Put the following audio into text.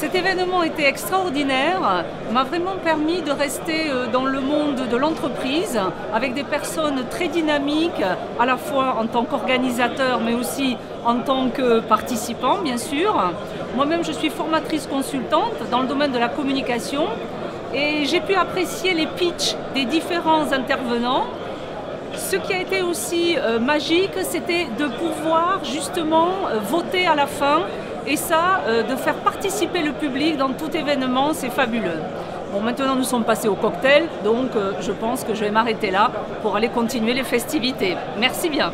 Cet événement était extraordinaire, m'a vraiment permis de rester euh, dans le monde de l'entreprise avec des personnes très dynamiques, à la fois en tant qu'organisateur mais aussi en tant que participant bien sûr. Moi-même je suis formatrice consultante dans le domaine de la communication et j'ai pu apprécier les pitchs des différents intervenants. Ce qui a été aussi euh, magique, c'était de pouvoir justement euh, voter à la fin et ça, euh, de faire participer le public dans tout événement, c'est fabuleux. Bon, maintenant nous sommes passés au cocktail, donc je pense que je vais m'arrêter là pour aller continuer les festivités. Merci bien.